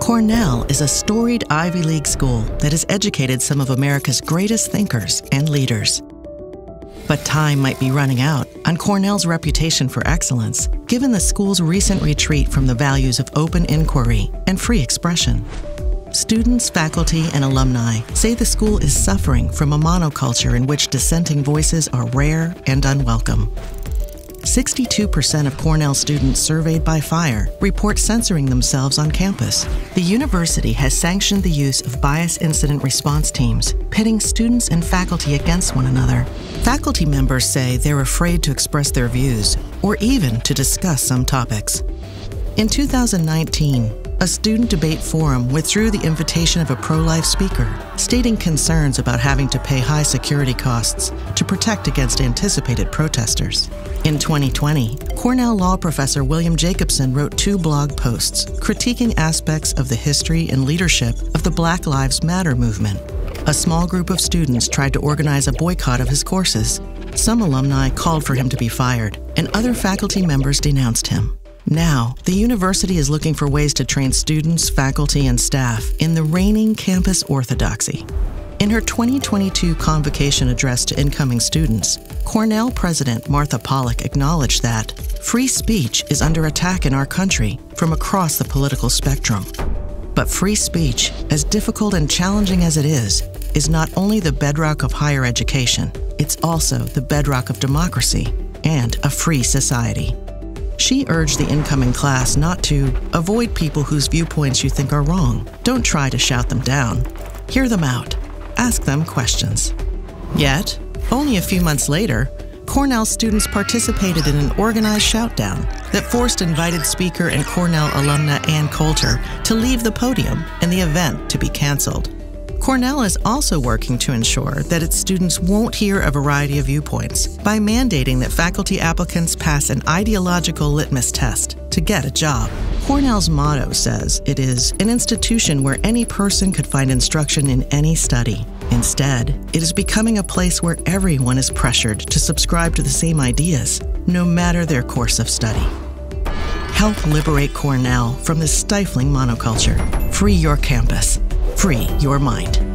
Cornell is a storied Ivy League school that has educated some of America's greatest thinkers and leaders. But time might be running out on Cornell's reputation for excellence, given the school's recent retreat from the values of open inquiry and free expression. Students, faculty, and alumni say the school is suffering from a monoculture in which dissenting voices are rare and unwelcome. 62% of Cornell students surveyed by FIRE report censoring themselves on campus. The university has sanctioned the use of bias incident response teams, pitting students and faculty against one another. Faculty members say they're afraid to express their views or even to discuss some topics. In 2019, a student debate forum withdrew the invitation of a pro life speaker, stating concerns about having to pay high security costs to protect against anticipated protesters. In 2020, Cornell law professor William Jacobson wrote two blog posts critiquing aspects of the history and leadership of the Black Lives Matter movement. A small group of students tried to organize a boycott of his courses. Some alumni called for him to be fired, and other faculty members denounced him. Now, the university is looking for ways to train students, faculty, and staff in the reigning campus orthodoxy. In her 2022 convocation address to incoming students, Cornell President Martha Pollack acknowledged that free speech is under attack in our country from across the political spectrum. But free speech, as difficult and challenging as it is, is not only the bedrock of higher education, it's also the bedrock of democracy and a free society. She urged the incoming class not to avoid people whose viewpoints you think are wrong. Don't try to shout them down. Hear them out. Ask them questions. Yet, only a few months later, Cornell students participated in an organized shoutdown that forced invited speaker and Cornell alumna Ann Coulter to leave the podium and the event to be canceled. Cornell is also working to ensure that its students won't hear a variety of viewpoints by mandating that faculty applicants pass an ideological litmus test to get a job. Cornell's motto says it is an institution where any person could find instruction in any study. Instead, it is becoming a place where everyone is pressured to subscribe to the same ideas, no matter their course of study. Help liberate Cornell from this stifling monoculture. Free your campus. Free your mind.